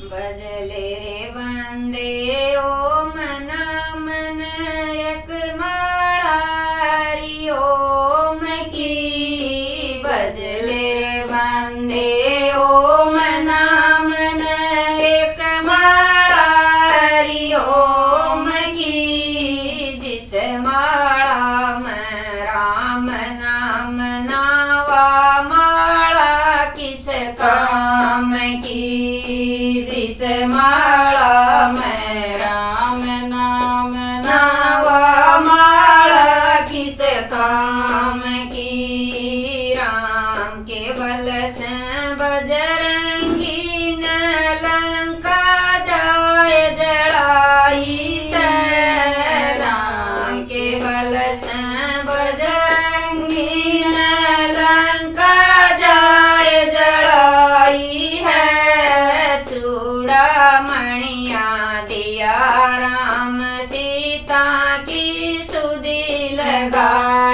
बदले वंदे ओ मना।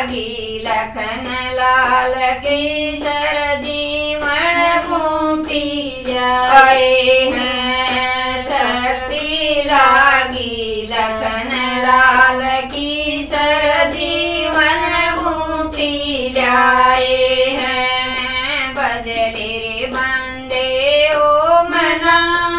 लागी लखन लाल की सरदी मण बूटी जाए हैं। शक्ति लागी लखन लाल की सरदी मन बूटी जाए हैं। बजली बंदे ओ मना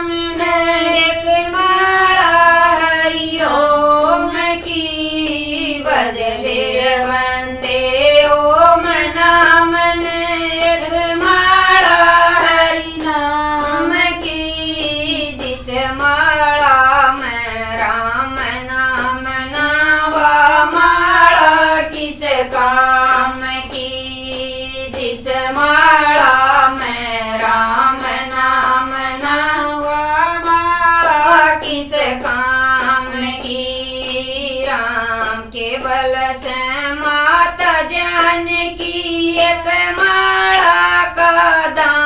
इस काम की राम केवल से माता जन की एक माला का दान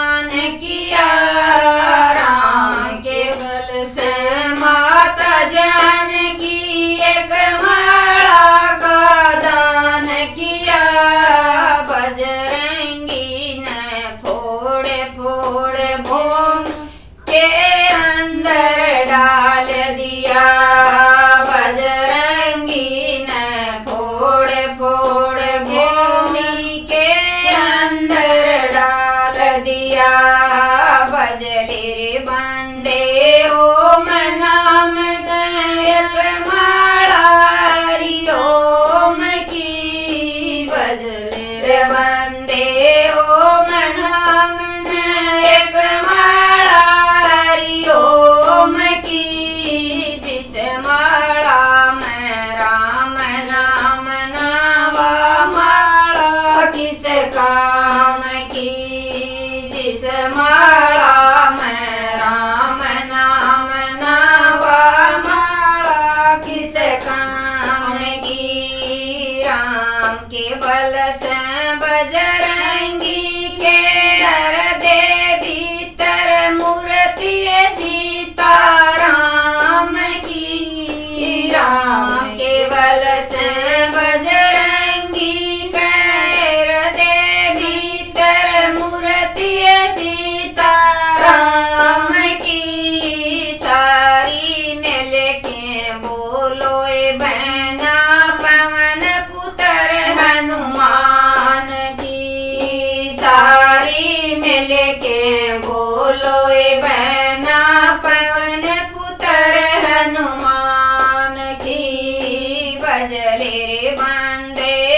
केवल से बज मिल के बोलो बहना पवन पुत्र हनुमान की बजले बांधे।